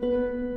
Música